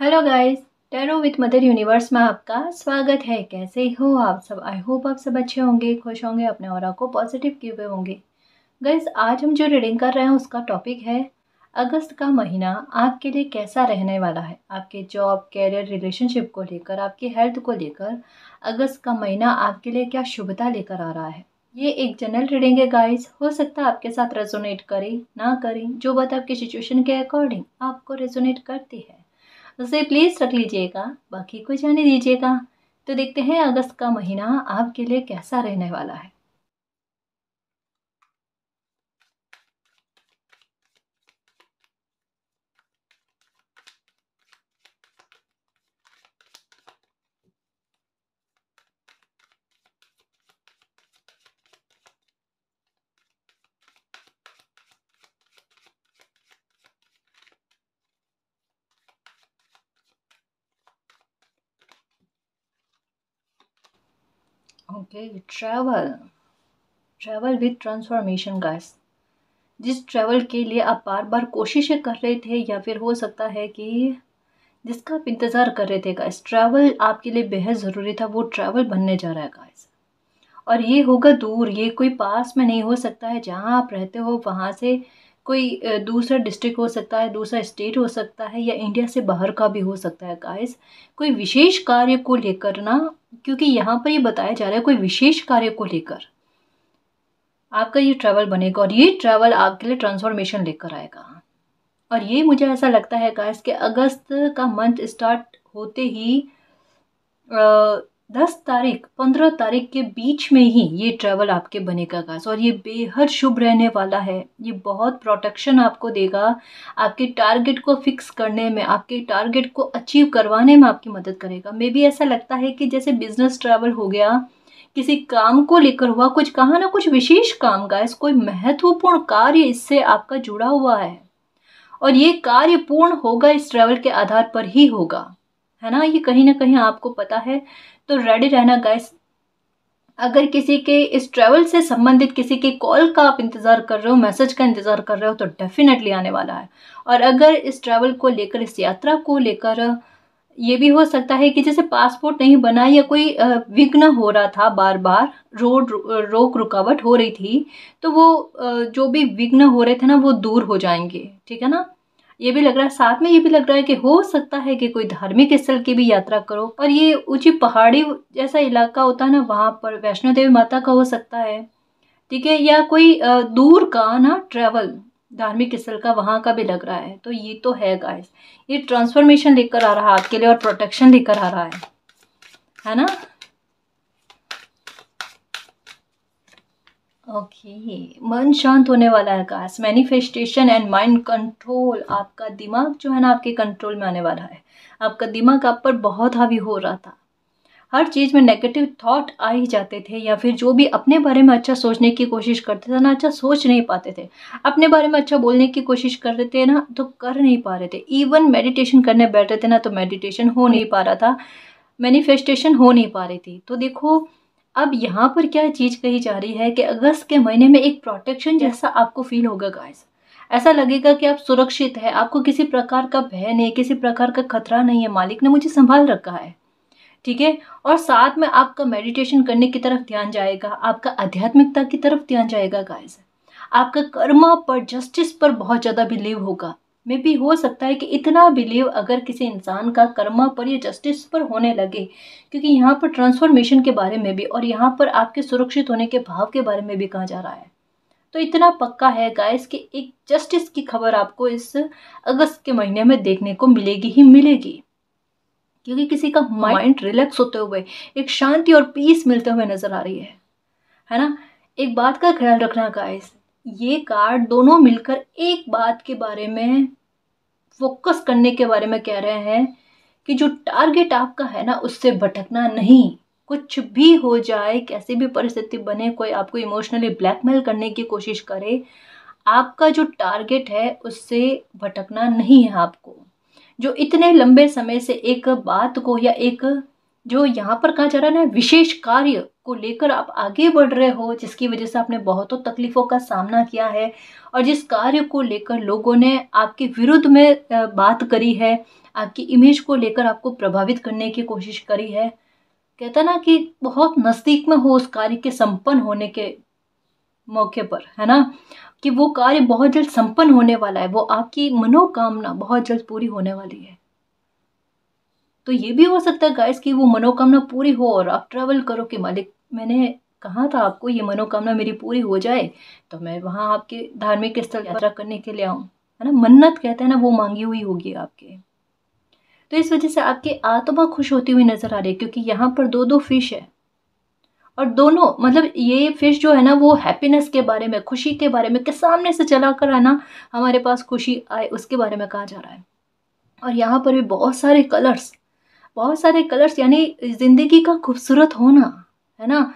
Hello guys tarot with mother universe में आपका स्वागत है। कैसे हो आप सब? आई होप आप सब अच्छे होंगे, खुश होंगे, अपने और को पॉजिटिव किए हुए होंगे। गाइस आज हम जो रीडिंग कर रहे हैं, उसका टॉपिक है अगस्त का महीना आपके लिए कैसा रहने वाला है? आपके जॉब कैरियर रिलेशनशिप को लेकर, आपकी हेल्थ को लेकर अगस्त का महीना आपके लिए क्या शुभता लेकर आ रहा है? ये एक जनरल रीडिंग है गाइस हो सकता है आपके साथ रेजोनेट करे, ना करें, जो बात आपकी सिचुएशन के अकॉर्डिंग आपको रेजोनेट करती है। उसे प्लीज़ रख लीजिएगा, बाकी को जाने दीजिएगा। तो देखते हैं अगस्त का महीना आपके लिए कैसा रहने वाला है। Okay travel travel with transformation guys जिस ट्रैवल के लिए आप बार बार कोशिशें कर रहे थे, या फिर हो सकता है कि जिसका आप इंतज़ार कर रहे थे गाइस ट्रैवल आपके लिए बेहद ज़रूरी था, वो ट्रैवल बनने जा रहा है गाइस और ये होगा दूर, ये कोई पास में नहीं हो सकता है, जहाँ आप रहते हो, वहाँ से कोई दूसरा डिस्ट्रिक्ट हो सकता है, दूसरा स्टेट हो सकता है या इंडिया से बाहर का भी हो सकता है गाइस कोई विशेष कार्य को लेकर ना, क्योंकि यहाँ पर ये बताया जा रहा है कोई विशेष कार्य को लेकर आपका ये ट्रैवल बनेगा और ये ट्रैवल आपके लिए ट्रांसफॉर्मेशन लेकर आएगा। और ये मुझे ऐसा लगता है गाइस कि अगस्त का मंथ स्टार्ट होते ही दस तारीख, पंद्रह तारीख के बीच में ही ये ट्रैवल आपके बनेगा गाइस और ये बेहद शुभ रहने वाला है। ये बहुत प्रोटेक्शन आपको देगा। आपके टारगेट को फिक्स करने में, आपके टारगेट को अचीव करवाने में आपकी मदद करेगा। मे भी ऐसा लगता है कि जैसे बिज़नेस ट्रैवल हो गया, किसी काम को लेकर हुआ, कुछ कहा ना, कुछ विशेष काम गाइस कोई महत्वपूर्ण कार्य इससे आपका जुड़ा हुआ है। और ये कार्य पूर्ण होगा इस ट्रैवल के आधार पर ही होगा। है ना? ये कहीं ना कहीं आपको पता है तो रेडी रहना गाइस अगर किसी के, इस ट्रैवल से संबंधित किसी के कॉल का आप इंतज़ार कर रहे हो मैसेज का इंतज़ार कर रहे हो तो डेफिनेटली आने वाला है. और अगर इस ट्रैवल को लेकर, इस यात्रा को लेकर, ये भी हो सकता है कि जैसे पासपोर्ट नहीं बना या कोई विघ्न हो रहा था बार बार रोड रोक रुकावट हो रही थी तो वो जो भी विघ्न हो रहे थे ना, वो दूर हो जाएँगे. ठीक है ना? ये भी लग रहा है, साथ में ये भी लग रहा है कि हो सकता है कि कोई धार्मिक स्थल की भी यात्रा करो, पर ये ऊँची पहाड़ी जैसा इलाका होता है ना, वहाँ पर वैष्णो देवी माता का हो सकता है। ठीक है, या कोई दूर का ना ट्रैवल धार्मिक स्थल का वहाँ का भी लग रहा है। तो ये तो है गाइस ये ट्रांसफॉर्मेशन लेकर आ रहा है आपके लिए और प्रोटेक्शन लेकर आ रहा है। है ना? ओके. मन शांत होने वाला है काश मैनिफेस्टेशन एंड माइंड कंट्रोल आपका दिमाग जो है ना, आपके कंट्रोल में आने वाला है. आपका दिमाग आप पर बहुत हावी हो रहा था. हर चीज़ में नेगेटिव थॉट आ ही जाते थे या फिर जो भी अपने बारे में अच्छा सोचने की कोशिश करते थे ना अच्छा सोच नहीं पाते थे. अपने बारे में अच्छा बोलने की कोशिश कर रहे थे ना तो कर नहीं पा रहे थे. इवन मेडिटेशन करने बैठ रहे थे ना तो मेडिटेशन हो नहीं पा रहा था. मैनिफेस्टेशन हो नहीं पा रही थी. तो देखो अब यहाँ पर क्या चीज़ कही जा रही है कि अगस्त के महीने में एक प्रोटेक्शन जैसा आपको फील होगा गाइस ऐसा लगेगा कि आप सुरक्षित है आपको किसी प्रकार का भय नहीं किसी प्रकार का खतरा नहीं है मालिक ने मुझे संभाल रखा है। ठीक है? और साथ में आपका मेडिटेशन करने की तरफ़ ध्यान जाएगा आपका आध्यात्मिकता की तरफ़ ध्यान जाएगा गाइस आपका कर्मा पर जस्टिस पर बहुत ज़्यादा बिलीव होगा। में भी हो सकता है कि इतना बिलीव अगर किसी इंसान का कर्मा पर या जस्टिस पर होने लगे, क्योंकि यहाँ पर ट्रांसफॉर्मेशन के बारे में भी और यहाँ पर आपके सुरक्षित होने के भाव के बारे में भी कहा जा रहा है। तो इतना पक्का है गाइस कि एक जस्टिस की खबर आपको इस अगस्त के महीने में देखने को मिलेगी ही मिलेगी। क्योंकि किसी का माइंड रिलैक्स होते हुए, एक शांति और पीस मिलते हुए नज़र आ रही है। है ना? एक बात का ख्याल रखना गाइस ये कार्ड दोनों मिलकर एक बात के बारे में, फोकस करने के बारे में कह रहे हैं कि जो टारगेट आपका है ना, उससे भटकना नहीं। कुछ भी हो जाए, कैसी भी परिस्थिति बने, कोई आपको इमोशनली ब्लैकमेल करने की कोशिश करे, आपका जो टारगेट है, उससे भटकना नहीं है आपको। जो इतने लंबे समय से एक बात को या एक जो यहाँ पर कहा जा रहा है ना, विशेष कार्य को लेकर आप आगे बढ़ रहे हो, जिसकी वजह से आपने बहुतों तकलीफ़ों का सामना किया है और जिस कार्य को लेकर लोगों ने आपके विरुद्ध में बात करी है, आपकी इमेज को लेकर आपको प्रभावित करने की कोशिश करी है, कहता ना कि बहुत नज़दीक में हो उस कार्य के संपन्न होने के मौके पर, है ना? कि वो कार्य बहुत जल्द संपन्न होने वाला है, वो आपकी मनोकामना बहुत जल्द पूरी होने वाली है। तो ये भी हो सकता है गाइस कि वो मनोकामना पूरी हो और आप ट्रैवल करो कि मालिक, मैंने कहा था आपको ये मनोकामना मेरी पूरी हो जाए तो मैं वहाँ आपके धार्मिक स्थल यात्रा करने के लिए आऊँ। है ना? मन्नत कहते हैं ना, वो मांगी हुई होगी आपके। तो इस वजह से आपकी आत्मा खुश होती हुई नज़र आ रही है, क्योंकि यहाँ पर दो दो फ़िश है। और दोनों मतलब ये फ़िश जो है ना, वो हैप्पीनेस के बारे में, खुशी के बारे में, के सामने से चला कर आना, हमारे पास खुशी आए, उसके बारे में कहा जा रहा है। और यहाँ पर भी बहुत सारे कलर्स बहुत सारे कलर्स यानी ज़िंदगी का खूबसूरत होना, है ना?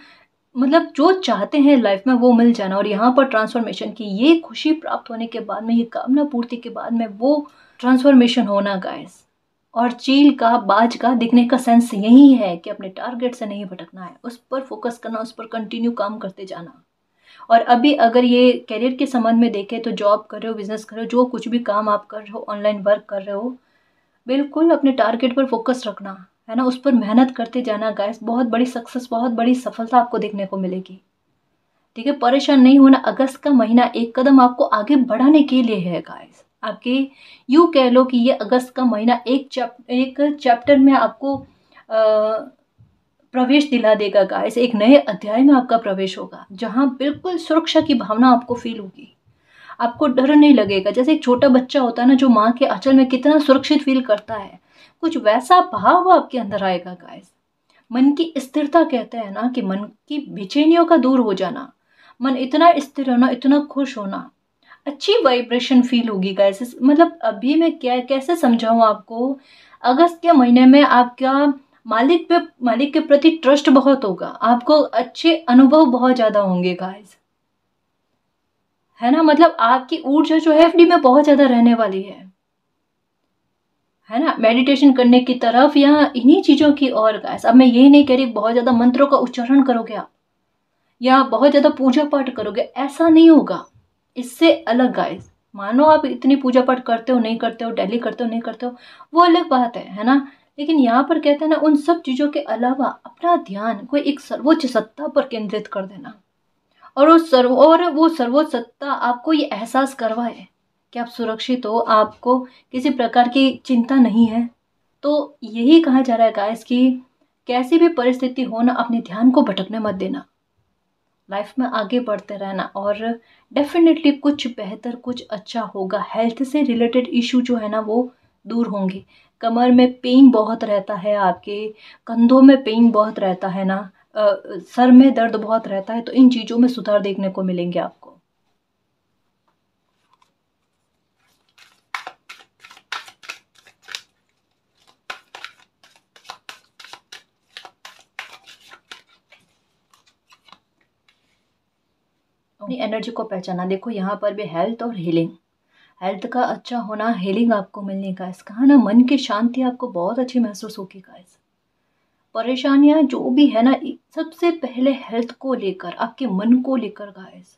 मतलब जो चाहते हैं लाइफ में वो मिल जाना और यहाँ पर ट्रांसफॉर्मेशन की, ये खुशी प्राप्त होने के बाद में, ये कामना पूर्ति के बाद में वो ट्रांसफॉर्मेशन होना गाइस और चील का, बाज का दिखने का सेंस यही है कि अपने टारगेट से नहीं भटकना है, उस पर फोकस करना, उस पर कंटिन्यू काम करते जाना. और अभी अगर ये करियर के संबंध में देखें तो जॉब कर रहे हो बिज़नेस कर रहे हो, जो कुछ भी काम आप कर रहे हो ऑनलाइन वर्क कर रहे हो बिल्कुल अपने टारगेट पर फोकस रखना, है ना? उस पर मेहनत करते जाना गाइस बहुत बड़ी सक्सेस बहुत बड़ी सफलता आपको देखने को मिलेगी। ठीक है, परेशान नहीं होना, अगस्त का महीना एक कदम आपको आगे बढ़ाने के लिए है गाइस आपके यू कह लो कि ये अगस्त का महीना एक चैप एक चैप्टर में आपको प्रवेश दिला देगा गाइस एक नए अध्याय में आपका प्रवेश होगा, जहाँ बिल्कुल सुरक्षा की भावना आपको फील होगी। आपको डर नहीं लगेगा। जैसे एक छोटा बच्चा होता है ना, जो माँ के आंचल में कितना सुरक्षित फील करता है। कुछ वैसा भाव आपके अंदर आएगा गाइस मन की स्थिरता कहते हैं ना कि मन की बेचैनियों का दूर हो जाना। मन इतना स्थिर होना, इतना खुश होना। अच्छी वाइब्रेशन फील होगी गाइस मतलब अभी मैं क्या, कैसे समझाऊँ आपको? अगस्त के महीने में आपका मालिक पे, मालिक के प्रति ट्रस्ट बहुत होगा। आपको अच्छे अनुभव बहुत ज़्यादा होंगे गाइस है ना? मतलब आपकी ऊर्जा जो है एफडी में बहुत ज़्यादा रहने वाली है। है ना? मेडिटेशन करने की तरफ़ या इन्हीं चीज़ों की और गाइस अब मैं यही नहीं कह रही बहुत ज़्यादा मंत्रों का उच्चारण करोगे आप, या बहुत ज़्यादा पूजा पाठ करोगे, ऐसा नहीं होगा। इससे अलग गाइस मानो आप इतनी पूजा पाठ करते हो, नहीं करते हो डेली करते हो, नहीं करते हो, वो अलग बात है है ना? लेकिन यहाँ पर कहते हैं ना, उन सब चीज़ों के अलावा अपना ध्यान, कोई एक सर्वोच्च सत्ता पर केंद्रित कर देना। और वो सर्व, और वो सर्वोच्च सत्ता आपको ये एहसास करवाए कि आप सुरक्षित हो, आपको किसी प्रकार की चिंता नहीं है। तो यही कहा जा रहा है गाइस कि कैसी भी परिस्थिति हो ना, अपने ध्यान को भटकने मत देना। लाइफ में आगे बढ़ते रहना और डेफिनेटली कुछ बेहतर, कुछ अच्छा होगा। हेल्थ से रिलेटेड इशू जो है ना, वो दूर होंगे। कमर में पेन बहुत रहता है आपके, कंधों में पेन बहुत रहता है ना। सर में दर्द बहुत रहता है तो इन चीज़ों में सुधार देखने को मिलेंगे आपको। अपनी एनर्जी को पहचाना देखो यहाँ पर भी हेल्थ और हीलिंग हेल्थ का अच्छा होना हीलिंग आपको मिलने का इस कहा ना मन की शांति आपको बहुत अच्छी महसूस होगी गाइस परेशानियाँ जो भी है ना सबसे पहले हेल्थ को लेकर, आपके मन को लेकर गाइस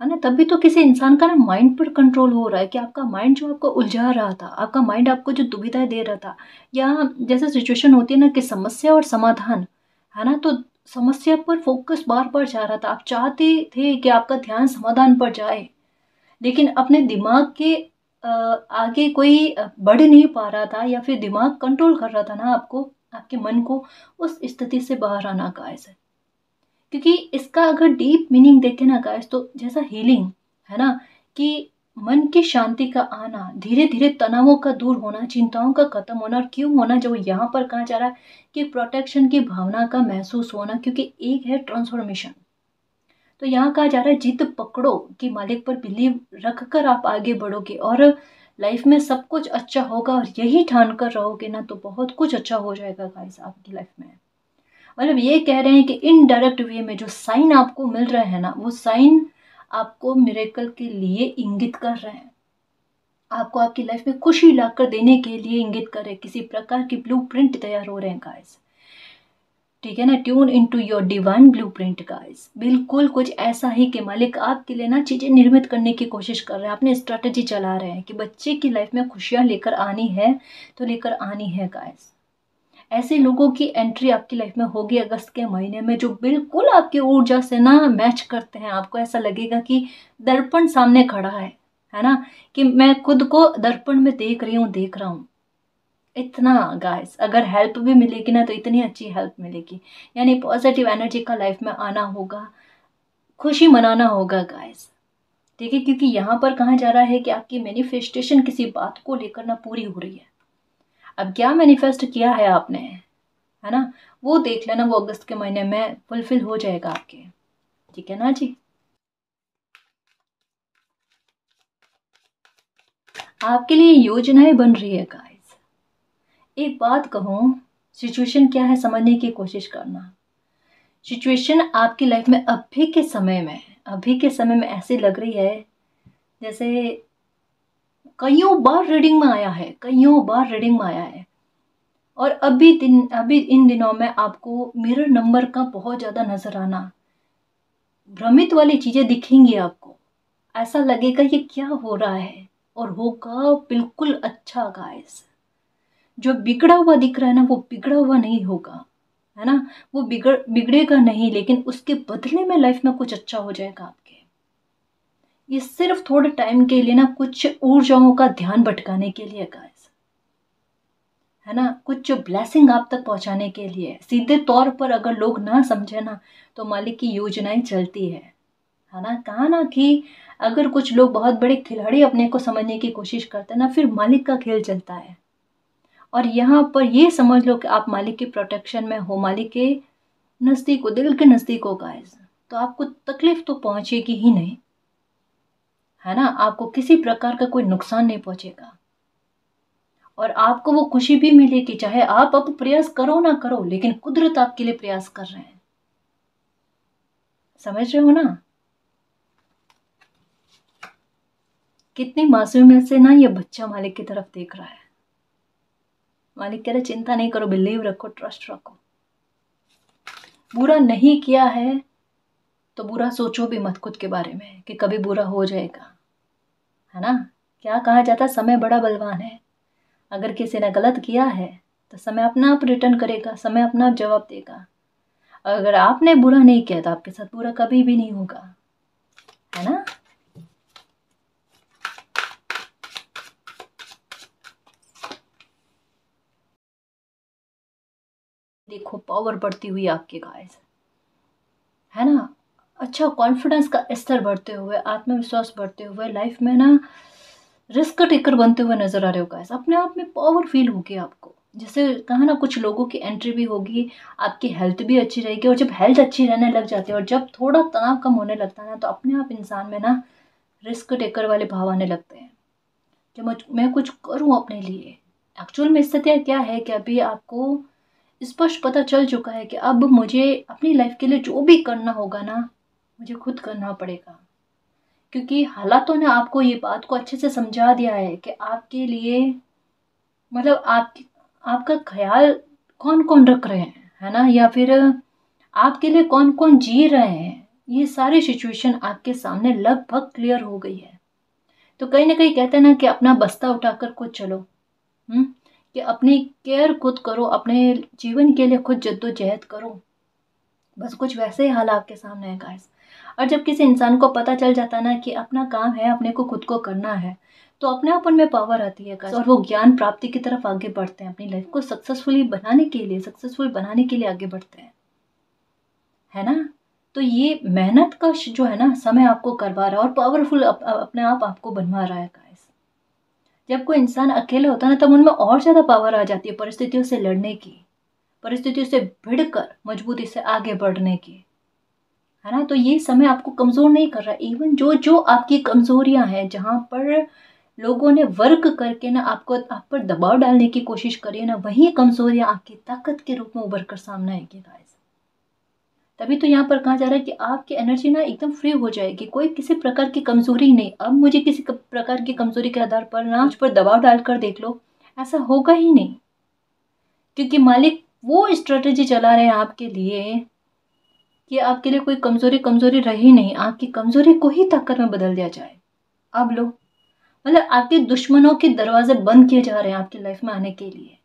है ना? तभी तो किसी इंसान का ना माइंड पर कंट्रोल हो रहा है कि आपका माइंड जो आपको उलझा रहा था, आपका माइंड आपको जो दुविधा दे रहा था, या जैसे सिचुएशन होती है ना कि समस्या और समाधान, है ना? तो समस्या पर फोकस बार बार जा रहा था। आप चाहते थे कि आपका ध्यान समाधान पर जाए, लेकिन अपने दिमाग के आगे कोई बढ़ नहीं पा रहा था या फिर दिमाग कंट्रोल कर रहा था ना आपको आपके मन को उस स्थिति से बाहर आना गायस है। क्योंकि इसका अगर डीप मीनिंग देखें ना गायस तो जैसा हीलिंग है ना, कि मन की शांति का आना धीरे धीरे तनावों का दूर होना, चिंताओं का खत्म होना, और क्यों होना जो यहाँ पर कहा जा रहा है, कि प्रोटेक्शन की भावना का महसूस होना, क्योंकि एक है ट्रांसफॉर्मेशन तो यहाँ कहा जा रहा है जिद पकड़ो कि मालिक पर बिलीव रख कर आप आगे बढ़ोगे। और लाइफ में सब कुछ अच्छा होगा और यही ठान कर रहोगे ना तो बहुत कुछ अच्छा हो जाएगा गाइस आपकी लाइफ में। मतलब ये कह रहे हैं कि इनडायरेक्ट वे में जो साइन आपको मिल रहे हैं ना, वो साइन आपको मिरेकल के लिए इंगित कर रहे हैं। आपको आपकी लाइफ में खुशी लाकर देने के लिए इंगित कर रहे हैं। किसी प्रकार की ब्लू प्रिंट तैयार हो रहे हैं गाइस ठीक है ना? Tune in to your divine blueprint guys बिल्कुल कुछ ऐसा ही कि मालिक आपके लिए ना चीज़ें निर्मित करने की कोशिश कर रहे हैं। अपने स्ट्रैटेजी चला रहे हैं कि बच्चे की लाइफ में खुशियाँ लेकर आनी है तो लेकर आनी है गाइज़ ऐसे लोगों की एंट्री आपकी लाइफ में होगी अगस्त के महीने में, जो बिल्कुल आपकी ऊर्जा से ना मैच करते हैं। आपको ऐसा लगेगा कि दर्पण सामने खड़ा है है ना? कि मैं खुद को दर्पण में देख रही हूँ, देख रहा हूँ। इतना गाइस अगर हेल्प भी मिलेगी ना तो इतनी अच्छी हेल्प मिलेगी। यानी पॉजिटिव एनर्जी का लाइफ में आना होगा, खुशी मनाना होगा गाइस ठीक है क्योंकि यहाँ पर कहा जा रहा है कि आपकी मैनिफेस्टेशन किसी बात को लेकर ना पूरी हो रही है। अब क्या मैनिफेस्ट किया है आपने? है ना? वो देख लेना, वो अगस्त के महीने में फुलफिल हो जाएगा आपके। ठीक है ना जी? आपके लिए योजनाएँ बन रही है गाइस एक बात कहूँ सिचुएशन क्या है समझने की कोशिश करना। सिचुएशन आपकी लाइफ में अभी के समय में, अभी के समय में ऐसी लग रही है, जैसे कईयों बार रीडिंग में आया है, कईयों बार रीडिंग में आया है। और अभी दिन, अभी इन दिनों में आपको मिरर नंबर का बहुत ज़्यादा नज़र आना, भ्रमित वाली चीज़ें दिखेंगी आपको। ऐसा लगेगा ये क्या हो रहा है, और होगा बिल्कुल अच्छा गाइस जो बिगड़ा हुआ दिख रहा है ना, वो बिगड़ा हुआ नहीं होगा, है ना? वो बिगड़, बिगड़ेगा नहीं, लेकिन उसके बदले में लाइफ में कुछ अच्छा हो जाएगा आपके। ये सिर्फ़ थोड़े टाइम के लिए ना, कुछ ऊर्जाओं का ध्यान भटकाने के लिए गाइस है ना? कुछ ब्लेसिंग आप तक पहुँचाने के लिए। सीधे तौर पर अगर लोग ना समझे ना तो मालिक की योजनाएँ चलती है है ना? कहा ना कि अगर कुछ लोग बहुत बड़े खिलाड़ी अपने को समझने की कोशिश करते हैं ना, फिर मालिक का खेल चलता है। और यहाँ पर ये समझ लो कि आप मालिक के प्रोटेक्शन में हो, मालिक के नज़दीक हो, दिल के नज़दीक हो गाइस तो आपको तकलीफ़ तो पहुँचेगी ही नहीं, है ना? आपको किसी प्रकार का कोई नुकसान नहीं पहुँचेगा। और आपको वो खुशी भी मिलेगी, चाहे आप अब प्रयास करो ना करो, लेकिन कुदरत आपके लिए प्रयास कर रहे हैं। समझ रहे हो ना? कितनी मासूमियत से ना ये बच्चा मालिक की तरफ़ देख रहा है। मालिक कह रहे चिंता नहीं करो बिलीव रखो ट्रस्ट रखो। बुरा नहीं किया है तो बुरा सोचो भी मत खुद के बारे में, कि कभी बुरा हो जाएगा। है ना? क्या कहा जाता? समय बड़ा बलवान है। अगर किसी ने गलत किया है तो समय अपना आप रिटर्न करेगा, समय अपना आप जवाब देगा। अगर आपने बुरा नहीं किया तो आपके साथ बुरा कभी भी नहीं होगा। है ना? देखो पावर बढ़ती हुई आपके गाइस है ना? अच्छा कॉन्फिडेंस का स्तर बढ़ते हुए, आत्मविश्वास बढ़ते हुए लाइफ में ना रिस्क टेकर बनते हुए नज़र आ रहे हो गाइस अपने आप में पावर फील होगी आपको. जैसे कहा ना, कुछ लोगों की एंट्री भी होगी, आपकी हेल्थ भी अच्छी रहेगी और जब हेल्थ अच्छी रहने लग जाती है और जब थोड़ा तनाव कम होने लगता है ना तो अपने आप इंसान में ना रिस्क टेकर वाले भाव आने लगते हैं. कि मैं कुछ करूँ अपने लिए? एक्चुअल में स्थितियाँ क्या है कि अभी आपको स्पष्ट पता चल चुका है कि अब मुझे अपनी लाइफ के लिए जो भी करना होगा ना, मुझे खुद करना पड़ेगा। क्योंकि हालातों ने आपको ये बात को अच्छे से समझा दिया है कि आपके लिए मतलब आप आपका ख्याल कौन कौन रख रहे हैं, है ना? या फिर आपके लिए कौन कौन जी रहे हैं, ये सारी सिचुएशन आपके सामने लगभग क्लियर हो गई है। तो कहीं ना कहीं कहते हैं ना कि अपना बस्ता उठाकर कुछ चलो हम्म? कि अपनी केयर खुद करो अपने जीवन के लिए खुद जद्दोजहद करो। बस कुछ वैसे ही हाल आपके सामने है गाइस और जब किसी इंसान को पता चल जाता ना कि अपना काम है अपने को खुद को करना है तो अपने आप उनमें पावर आती है और वो ज्ञान प्राप्ति की तरफ़ आगे बढ़ते हैं अपनी लाइफ को सक्सेसफुली बनाने के लिए सक्सेसफुल बनाने के लिए आगे बढ़ते हैं। है ना? तो ये मेहनत का जो है ना समय आपको करवा रहा है और पावरफुल अप, अपने आप आपको बनवा रहा है जब कोई इंसान अकेला होता है ना, तब उनमें और ज़्यादा पावर आ जाती है परिस्थितियों से लड़ने की। परिस्थितियों से भिड़ कर मजबूती से आगे बढ़ने की। है ना? तो ये समय आपको कमज़ोर नहीं कर रहा। इवन जो जो आपकी कमज़ोरियाँ हैं, जहाँ पर लोगों ने वर्क करके ना आपको, आप पर दबाव डालने की कोशिश करी है ना, वही कमज़ोरियाँ आपकी ताकत के रूप में उभर कर सामने आएगी गाइस तभी तो यहाँ पर कहा जा रहा है कि आपकी एनर्जी ना एकदम फ्री हो जाएगी। कोई किसी प्रकार की कमज़ोरी नहीं। अब मुझे किसी प्रकार की कमज़ोरी के आधार पर ना मुझ पर दबाव डालकर देख लो। ऐसा होगा ही नहीं। क्योंकि मालिक वो स्ट्रेटजी चला रहे हैं आपके लिए कि आपके लिए कोई कमज़ोरी कमज़ोरी रही नहीं। आपकी कमज़ोरी को ही ताकत में बदल दिया जाए। अब लो। मतलब आपके दुश्मनों के दरवाजे बंद किए जा रहे हैं आपकी लाइफ में आने के लिए।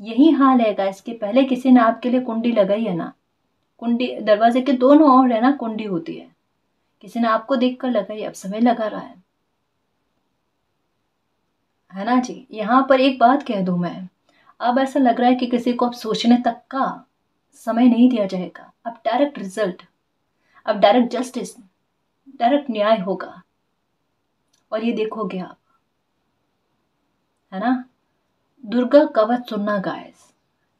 यही हाल है गाइस कि पहले किसी ने आपके लिए कुंडी लगाई है ना कुंडी, दरवाजे के दोनों ओर है ना, कुंडी होती है। किसी ने आपको देखकर लगाई अब समय लगा रहा है। है ना जी? यहाँ पर एक बात कह दूँ मैं। अब ऐसा लग रहा है कि किसी को अब सोचने तक का समय नहीं दिया जाएगा। अब डायरेक्ट रिज़ल्ट अब डायरेक्ट जस्टिस डायरेक्ट न्याय होगा। और ये देखोगे आप, है ना? दुर्गा कवच सुनना गायस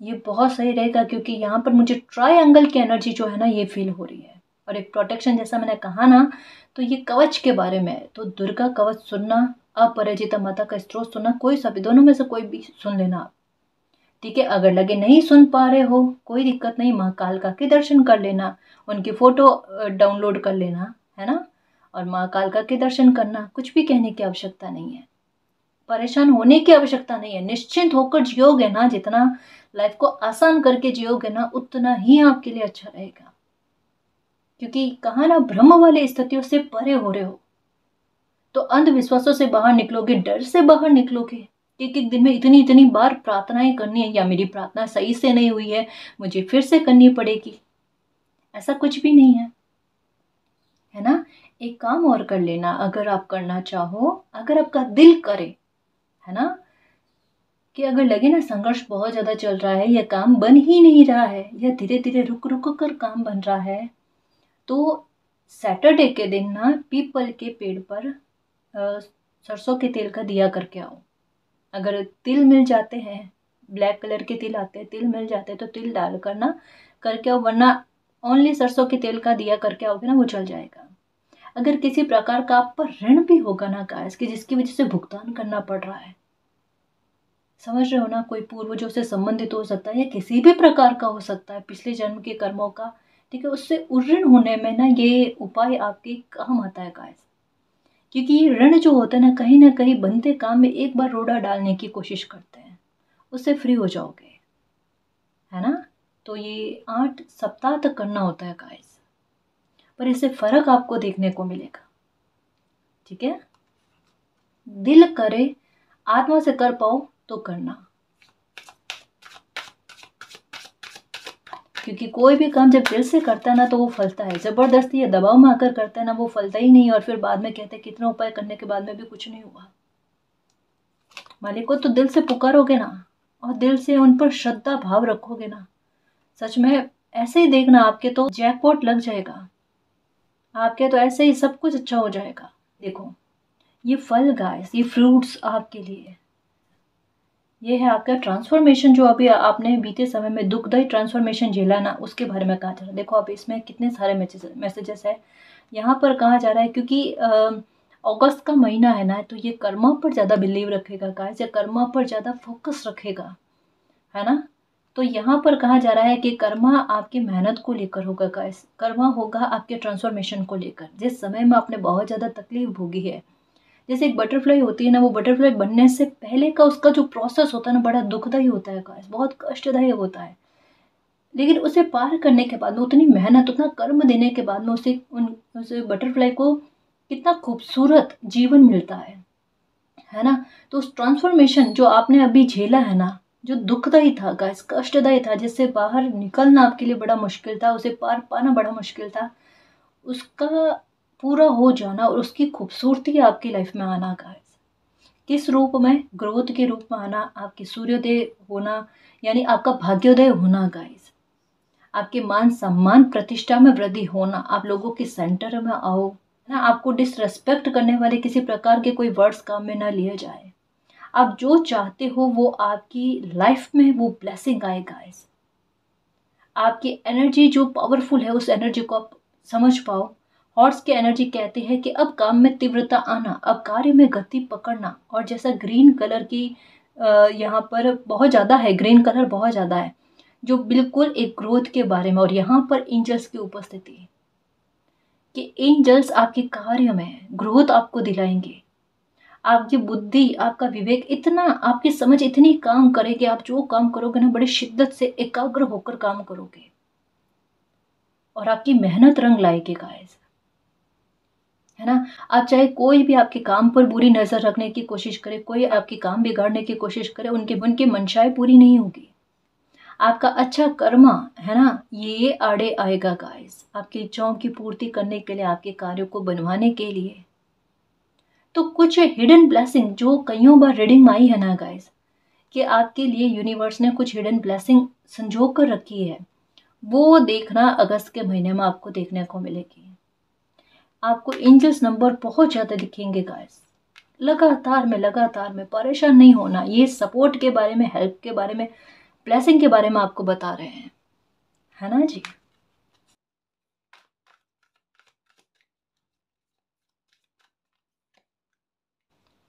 ये बहुत सही रहेगा क्योंकि यहाँ पर मुझे ट्रायंगल की एनर्जी जो है ना ये फील हो रही है। और एक प्रोटेक्शन जैसा मैंने कहा ना तो ये कवच के बारे में है। तो दुर्गा कवच सुनना अपराजिता माता का स्त्रोत सुनना, कोई सा भी, दोनों में से कोई भी सुन लेना आप। ठीक है, अगर लगे नहीं सुन पा रहे हो, कोई दिक्कत नहीं माँ कालका के दर्शन कर लेना, उनकी फ़ोटो डाउनलोड कर लेना, है ना? और माँ कालका के दर्शन करना, कुछ भी कहने की आवश्यकता नहीं है। परेशान होने की आवश्यकता नहीं है। निश्चिंत होकर जियोगे ना जितना लाइफ को आसान करके जियोगे ना, उतना ही आपके लिए अच्छा रहेगा। क्योंकि कहा ना भ्रम वाली स्थितियों से परे हो रहे हो। तो अंधविश्वासों से बाहर निकलोगे, डर से बाहर निकलोगे, एक एक दिन में इतनी इतनी बार प्रार्थनाएँ करनी है, या मेरी प्रार्थना सही से नहीं हुई है, मुझे फिर से करनी पड़ेगी। ऐसा कुछ भी नहीं है। है ना? एक काम और कर लेना, अगर आप करना चाहो, अगर आपका दिल करे, है ना? कि अगर लगे ना संघर्ष बहुत ज़्यादा चल रहा है, या काम बन ही नहीं रहा है, या धीरे धीरे रुक रुक कर काम बन रहा है तो सैटरडे के दिन ना पीपल के पेड़ पर सरसों के तेल का दिया करके आओ। अगर तिल मिल जाते हैं ब्लैक कलर के तिल आते हैं, तिल मिल जाते हैं तो तिल डाल कर ना करके आओ, वरना ओनली सरसों के तेल का दिया करके आओगे ना, वो चल जाएगा। अगर किसी प्रकार का आप पर ऋण भी होगा ना गैस कि जिसकी वजह से भुगतान करना पड़ रहा है समझ रहे हो ना, कोई पूर्वजों से संबंधित हो सकता है या किसी भी प्रकार का हो सकता है, पिछले जन्म के कर्मों का। ठीक है, उससे उऋण होने में ना ये उपाय आपके काम आता है गाइस क्योंकि ये ऋण जो होता है ना, कहीं ना कहीं बनते काम में एक बार रोड़ा डालने की कोशिश करते हैं। उससे फ्री हो जाओगे। है ना? तो ये आठ सप्ताह तक करना होता है गाइस पर इससे फ़र्क आपको देखने को मिलेगा। ठीक है? दिल करे, आत्मा से कर पाओ तो करना। क्योंकि कोई भी काम जब दिल से करता है ना तो वो फलता है। ज़बरदस्ती या दबाव में आकर करता है ना, वो फलता ही नहीं और फिर बाद में कहते हैं कितना उपाय करने के बाद में भी कुछ नहीं हुआ। मालिक को तो दिल से पुकारोगे ना और दिल से उन पर श्रद्धा भाव रखोगे ना। सच में ऐसे ही देखना, आपके तो जैकपॉट लग जाएगा। आपके तो ऐसे ही सब कुछ अच्छा हो जाएगा। देखो, ये फल गाइस ये फ्रूट्स आपके लिए। ये है आपका ट्रांसफॉर्मेशन जो अभी आपने बीते समय में दुखदायी ट्रांसफॉर्मेशन झेला ना, उसके बारे में कहा जा रहा है। देखो, अब इसमें कितने सारे मैसेजेस है। यहाँ पर कहा जा रहा है क्योंकि अगस्त का महीना है ना तो ये कर्मा पर ज़्यादा बिलीव रखेगा गाइस या कर्मा पर ज़्यादा फोकस रखेगा, है ना? तो यहाँ पर कहा जा रहा है कि कर्मा आपकी मेहनत को लेकर होगा गाइस कर्मा होगा आपके ट्रांसफॉर्मेशन को लेकर, जिस समय में आपने बहुत ज़्यादा तकलीफ़ भोगी है। जैसे एक बटरफ्लाई होती है ना, वो बटरफ्लाई बनने से पहले का उसका जो प्रोसेस होता है ना, बड़ा दुखदायी होता है गाइस बहुत कष्टदायी होता है। लेकिन उसे पार करने के बाद में उतनी मेहनत, उतना कर्म देने के बाद में उसे, उन, उसे बटरफ्लाई को कितना खूबसूरत जीवन मिलता है है ना? तो उस ट्रांसफॉर्मेशन जो आपने अभी झेला है ना, जो दुखदायी था गाइस कष्टदायी था, जिससे बाहर निकलना आपके लिए बड़ा मुश्किल था, उसे पार पाना बड़ा मुश्किल था, उसका पूरा हो जाना और उसकी खूबसूरती आपकी लाइफ में आना गाइस किस रूप में? ग्रोथ के रूप में आना, आपकी सूर्योदय होना, यानी आपका भाग्योदय होना गाइस आपके मान सम्मान प्रतिष्ठा में वृद्धि होना, आप लोगों के सेंटर में आओ ना? आपको डिसरेस्पेक्ट करने वाले किसी प्रकार के कोई वर्ड्स काम में ना लिए जाए. आप जो चाहते हो, वो आपकी लाइफ में वो ब्लेसिंग आए गाइस आपकी एनर्जी जो पावरफुल है, उस एनर्जी को आप समझ पाओ हॉर्स की एनर्जी कहते हैं कि अब काम में तीव्रता आना, अब कार्य में गति पकड़ना। और जैसा ग्रीन कलर की यहाँ पर बहुत ज़्यादा है ग्रीन कलर बहुत ज़्यादा है, जो बिल्कुल एक ग्रोथ के बारे में, और यहाँ पर एंजल्स की उपस्थिति। है कि एंजल्स आपके कार्य में ग्रोथ आपको दिलाएँगे। आपकी बुद्धि, आपका विवेक इतना, आपकी समझ इतनी काम करेगी आप जो काम करोगे ना, बड़े शिद्दत से एकाग्र होकर काम करोगे। और आपकी मेहनत रंग लाएगी गाइस है ना? आप चाहे कोई भी आपके काम पर बुरी नज़र रखने की कोशिश करे, कोई आपके काम बिगाड़ने की कोशिश करे, उनके उनकी मंशाएँ पूरी नहीं होगी। आपका अच्छा कर्मा, है ना, ये आड़े आएगा गाइस आपकी इच्छाओं की पूर्ति करने के लिए, आपके कार्यों को बनवाने के लिए। तो कुछ हिडन ब्लेसिंग जो कईयों बार रीडिंग में आई है ना गाइस कि आपके लिए यूनिवर्स ने कुछ हिडन ब्लेसिंग संजो कर रखी है, वो देखना अगस्त के महीने में आपको देखने को मिलेगी। आपको एंजल्स नंबर बहुत ज़्यादा दिखेंगे गाइस लगातार में लगातार में परेशान नहीं होना। ये सपोर्ट के बारे में हेल्प के बारे में ब्लेसिंग के बारे में आपको बता रहे हैं। है ना जी?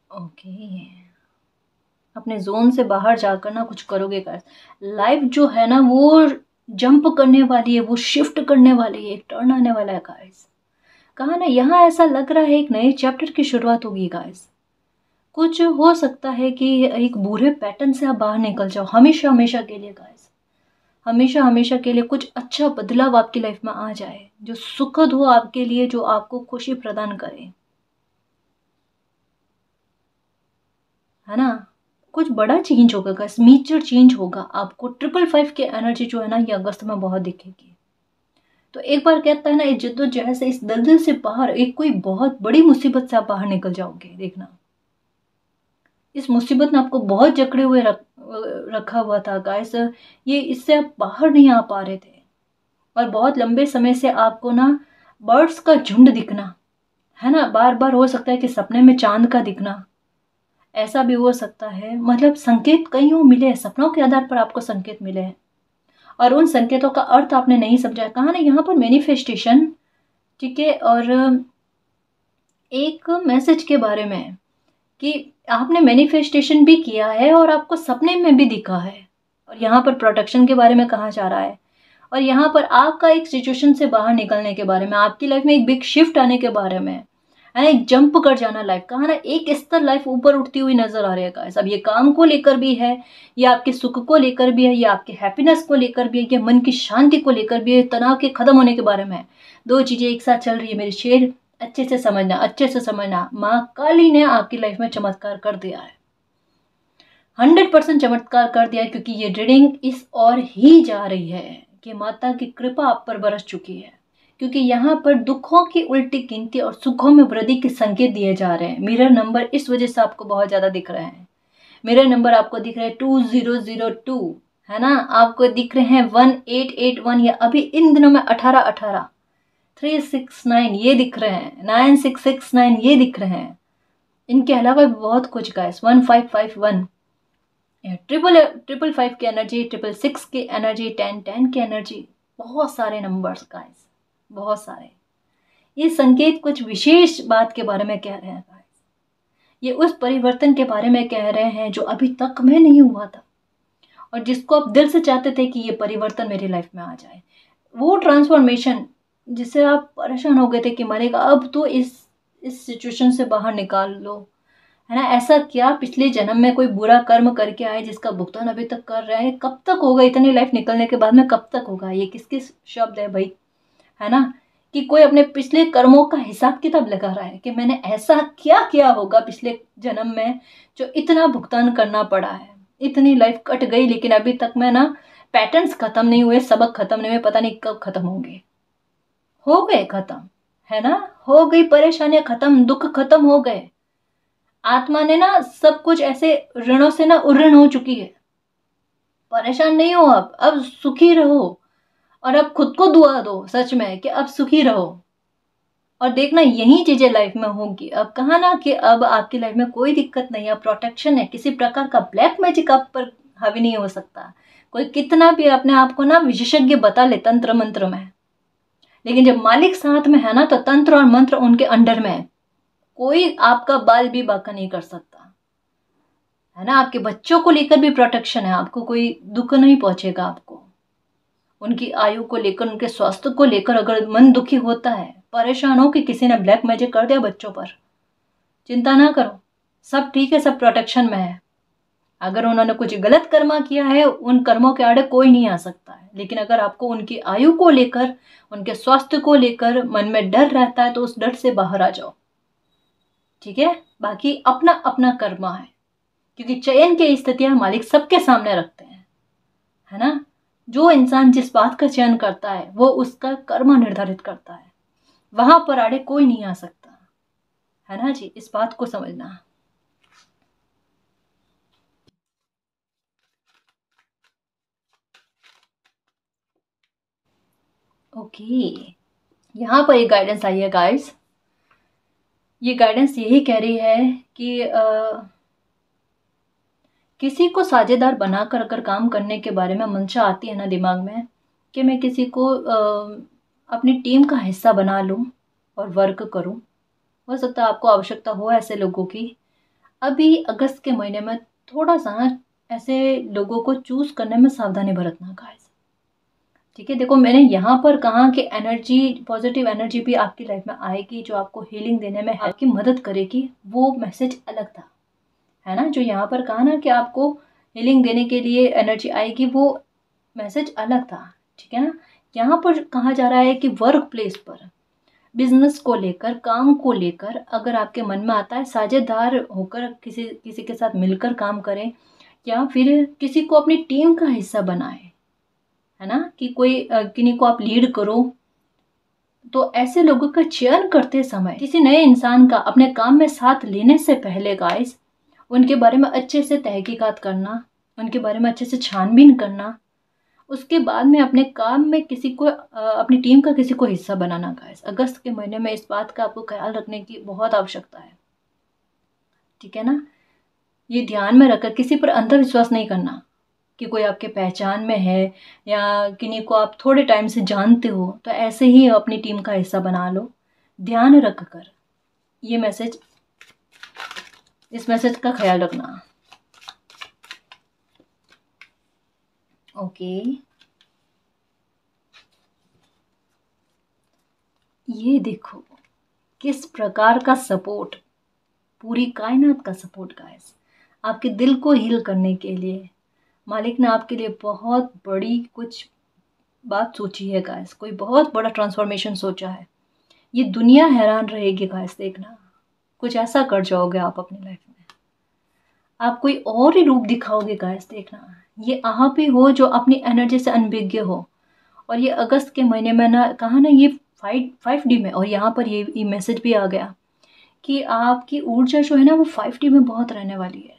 ओके अपने जोन से बाहर जाकर ना कुछ करोगे गाइस लाइफ जो है ना, वो जंप करने वाली है, वो शिफ्ट करने वाली है एक टर्न आने वाला है गाइस कहा ना यहाँ ऐसा लग रहा है एक नए चैप्टर की शुरुआत होगी गाइस कुछ हो सकता है कि एक बुरे पैटर्न से आप बाहर निकल जाओ, हमेशा हमेशा के लिए गाइस हमेशा हमेशा के लिए कुछ अच्छा बदलाव आपकी लाइफ में आ जाए, जो सुखद हो आपके लिए, जो आपको खुशी प्रदान करे. है ना? कुछ बड़ा चेंज होगा गाइस मेजर चेंज होगा. आपको ट्रिपल फाइव की एनर्जी जो है ना, ये अगस्त में बहुत दिखेगी. तो एक बार कहता है ना इस जद्दोजहद से इस दलदल से बाहर एक कोई बहुत बड़ी मुसीबत से आप बाहर निकल जाओगे, देखना। इस मुसीबत ने आपको बहुत जकड़े हुए रख, रखा हुआ था। गाइस, ये इससे आप बाहर नहीं आ पा रहे थे। और बहुत लंबे समय से आपको ना, बर्ड्स का झुंड दिखना, है ना? बार बार हो सकता है कि सपने में चाँद का दिखना। ऐसा भी हो सकता है। मतलब संकेत कई मिले हैं, सपनों के आधार पर आपको संकेत मिले हैं। और उन संकेतों का अर्थ आपने नहीं समझा। कहा ना यहाँ पर मैनिफेस्टेशन ठीक है? और एक मैसेज के बारे में कि आपने मैनिफेस्टेशन भी किया है और आपको सपने में भी दिखा है। और यहाँ पर प्रोटेक्शन के बारे में कहा जा रहा है। और यहाँ पर आपका एक सिचुएशन से बाहर निकलने के बारे में, आपकी लाइफ में एक बिग शिफ्ट आने के बारे में है ना एक जंप कर जाना लाइफ कहा ना? एक स्तर लाइफ ऊपर उठती हुई नज़र आ रही है अब ये काम को लेकर भी है, ये आपके सुख को लेकर भी है, ये आपके हैप्पीनेस को लेकर भी है, ये मन की शांति को लेकर भी है तनाव के खत्म होने के बारे में दो चीज़ें एक साथ चल रही है मेरे शेर। अच्छे से समझना, अच्छे से समझना। माँ काली ने आपकी लाइफ में चमत्कार कर दिया है। हंड्रेड परसेंट चमत्कार कर दिया है, क्योंकि ये रीडिंग इस और ही जा रही है कि माता की कृपा आप पर बरस चुकी है। क्योंकि यहाँ पर दुखों की उल्टी गिनती और सुखों में वृद्धि के संकेत दिए जा रहे हैं। मिरर नंबर इस वजह से आपको बहुत ज़्यादा दिख रहे हैं। मिरर नंबर आपको दिख रहे हैं टू ज़ीरो ज़ीरो टू है ना? आपको दिख रहे हैं वन एट एट वन या अभी इन दिनों में अठारह अठारह। थ्री सिक्स नाइन ये दिख रहे हैं। नाइन सिक्स सिक्स नाइन ये दिख रहे हैं। इनके अलावा भी बहुत कुछ guys one five five one triple triple five की एनर्जी ट्रिपल सिक्स की एनर्जी टेन टेन की एनर्जी बहुत सारे नंबर्स गाइस बहुत सारे। ये संकेत कुछ विशेष बात के बारे में कह रहे हैं ये उस परिवर्तन के बारे में कह रहे हैं जो अभी तक में नहीं हुआ था और जिसको आप दिल से चाहते थे कि ये परिवर्तन मेरी लाइफ में आ जाए। वो ट्रांसफॉर्मेशन जिससे आप परेशान हो गए थे कि मरेगा अब तो इस इस सिचुएशन से बाहर निकाल लो। है ना? ऐसा क्या पिछले जन्म में कोई बुरा कर्म करके आए जिसका भुगतान अभी तक कर रहे हैं? कब तक होगा इतनी लाइफ निकलने के बाद में? कब तक होगा? ये किस किस शब्द है भाई? है ना? कि कोई अपने पिछले कर्मों का हिसाब किताब लगा रहा है कि मैंने ऐसा क्या किया होगा पिछले जन्म में जो इतना भुगतान करना पड़ा है? इतनी लाइफ कट गई, लेकिन अभी तक मैं ना पैटर्न्स खत्म नहीं हुए, सबक खत्म नहीं हुए, पता नहीं कब खत्म होंगे। हो गए खत्म, है ना? हो गई परेशानियाँ खत्म, दुख खत्म हो गए। आत्मा ने ना सब कुछ ऐसे ऋणों से ना उऋण हो चुकी है। परेशान नहीं हो अब अब सुखी रहो। और अब खुद को दुआ दो सच में कि अब सुखी रहो। और देखना, यही चीज़ें लाइफ में होगी। अब कहा ना कि अब आपकी लाइफ में कोई दिक्कत नहीं है प्रोटेक्शन है। किसी प्रकार का ब्लैक मैजिक आप पर हावी नहीं हो सकता। कोई कितना भी अपने आप को ना विशेषज्ञ बता ले तंत्र मंत्र में। लेकिन जब मालिक साथ में है ना तो तंत्र और मंत्र उनके अंडर में है। कोई आपका बाल भी बाका नहीं कर सकता। है ना? आपके बच्चों को लेकर भी प्रोटेक्शन है। आपको कोई दुख नहीं पहुंचेगा आपको। उनकी आयु को लेकर, उनके स्वास्थ्य को लेकर अगर मन दुखी होता है, परेशान हो कि किसी ने ब्लैक मैजिक कर दिया बच्चों पर, चिंता ना करो, सब ठीक है, सब प्रोटेक्शन में है। अगर उन्होंने कुछ गलत कर्मा किया है, उन कर्मों के आड़े कोई नहीं आ सकता है। लेकिन अगर आपको उनकी आयु को लेकर, उनके स्वास्थ्य को लेकर मन में डर रहता है तो उस डर से बाहर आ जाओ। ठीक है? बाकी अपना अपना कर्मा है। क्योंकि चयन की स्थितियाँ मालिक सबके सामने रखते हैं। है ना? जो इंसान जिस बात का चयन करता है वो उसका कर्म निर्धारित करता है। वहाँ पर आड़े कोई नहीं आ सकता। है ना जी? इस बात को समझना। ओके। यहाँ पर एक गाइडेंस आई है गाइस ये गाइडेंस यही कह रही है कि आ, किसी को साझेदार बनाकर अगर काम करने के बारे में मंशा आती है ना दिमाग में, कि मैं किसी को अपनी टीम का हिस्सा बना लूँ और वर्क करूँ, हो सकता है आपको आवश्यकता हो ऐसे लोगों की। अभी अगस्त के महीने में थोड़ा सा ऐसे लोगों को चूज़ करने में सावधानी बरतना गाइस ठीक है, देखो मैंने यहाँ पर कहा कि एनर्जी पॉजिटिव एनर्जी भी आपकी लाइफ में आएगी, जो आपको हीलिंग देने में आपकी मदद करेगी, वो मैसेज अलग था। है ना? जो यहाँ पर कहा ना कि आपको हीलिंग देने के लिए एनर्जी आएगी, वो मैसेज अलग था, ठीक है ना? यहाँ पर कहा जा रहा है कि वर्क प्लेस पर बिज़नेस को लेकर, काम को लेकर, अगर आपके मन में आता है, साझेदार होकर किसी किसी के साथ मिलकर काम करें, या फिर किसी को अपनी टीम का हिस्सा बनाए, है ना? कि कोई किन्हीं को आप लीड करो तो ऐसे लोगों का चयन करते समय, किसी नए इंसान का अपने काम में साथ लेने से पहले गाइस उनके बारे में अच्छे से तहकीकात करना, उनके बारे में अच्छे से छानबीन करना, उसके बाद में अपने काम में किसी को अपनी टीम का किसी को हिस्सा बनाना गाइस अगस्त के महीने में इस बात का आपको ख्याल रखने की बहुत आवश्यकता है। ठीक है ना? ये ध्यान में रखकर किसी पर अंधविश्वास नहीं करना कि कोई आपके पहचान में है या किन्हीं को आप थोड़े टाइम से जानते हो तो ऐसे ही अपनी टीम का हिस्सा बना लो। ध्यान रख कर ये मैसेज इस मैसेज का ख्याल रखना। ओके। ये देखो, किस प्रकार का सपोर्ट, पूरी कायनात का सपोर्ट गाइस आपके दिल को हील करने के लिए। मालिक ने आपके लिए बहुत बड़ी कुछ बात सोची है गाइस कोई बहुत बड़ा ट्रांसफॉर्मेशन सोचा है। ये दुनिया हैरान रहेगी गाइस देखना। कुछ ऐसा कर जाओगे आप अपनी लाइफ में। आप कोई और ही रूप दिखाओगे गाइस देखना। ये आप ही हो जो अपनी एनर्जी से अनभिज्ञ हो। और ये अगस्त के महीने में ना कहा ना ये फाइव फाइव डी में और यहाँ पर ये, ये मैसेज भी आ गया कि आपकी ऊर्जा जो है ना वो फाइव डी में बहुत रहने वाली है।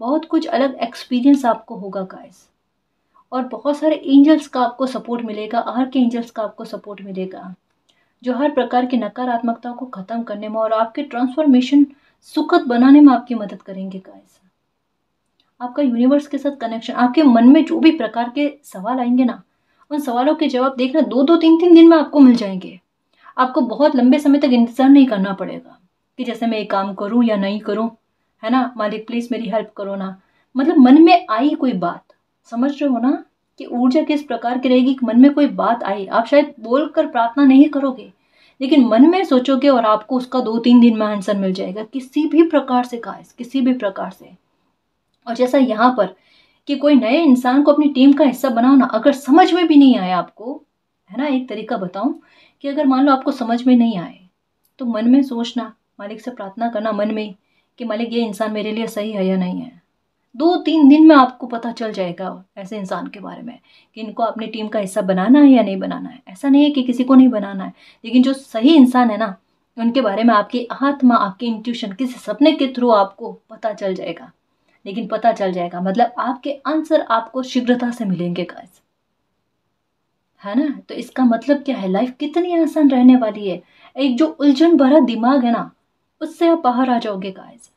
बहुत कुछ अलग एक्सपीरियंस आपको होगा गाइस और बहुत सारे एंजल्स का आपको सपोर्ट मिलेगा आर के एंजल्स का आपको सपोर्ट मिलेगा। जो हर प्रकार की नकारात्मकता को ख़त्म करने में और आपके ट्रांसफॉर्मेशन सुखद बनाने में आपकी मदद करेंगे गाइस आपका यूनिवर्स के साथ कनेक्शन आपके मन में जो भी प्रकार के सवाल आएँगे ना, उन सवालों के जवाब देखना दो दो तीन तीन दिन में आपको मिल जाएँगे। आपको बहुत लंबे समय तक इंतज़ार नहीं करना पड़ेगा कि जैसे मैं ये काम करूँ या नहीं करूँ, है ना? मालिक प्लीज़ मेरी हेल्प करो ना। मतलब मन में आई कोई बात, समझ रहे हो ना? कि ऊर्जा किस प्रकार की रहेगी मन में कोई बात आई। आप शायद बोल कर प्रार्थना नहीं करोगे, लेकिन मन में सोचोगे और आपको उसका दो तीन दिन में आंसर मिल जाएगा। किसी भी प्रकार से कहा किसी भी प्रकार से। और जैसा यहाँ पर कि कोई नए इंसान को अपनी टीम का हिस्सा बनाओ ना, अगर समझ में भी नहीं आया आपको, है ना, एक तरीका बताऊँ कि अगर मान लो आपको समझ में नहीं आए तो मन में सोचना, मालिक से प्रार्थना करना मन में कि मालिक ये इंसान मेरे लिए सही है या नहीं है। दो तीन दिन में आपको पता चल जाएगा ऐसे इंसान के बारे में कि इनको अपनी टीम का हिस्सा बनाना है या नहीं बनाना है। ऐसा नहीं है कि किसी को नहीं बनाना है, लेकिन जो सही इंसान है ना, उनके बारे में आपकी आत्मा, आपकी इंट्यूशन किसी सपने के थ्रू आपको पता चल जाएगा। लेकिन पता चल जाएगा मतलब आपके आंसर आपको शीघ्रता से मिलेंगे गाइस है ना? तो इसका मतलब क्या है? लाइफ कितनी आसान रहने वाली है। एक जो उलझन भरा दिमाग है ना, उससे आप बाहर आ जाओगे गाइस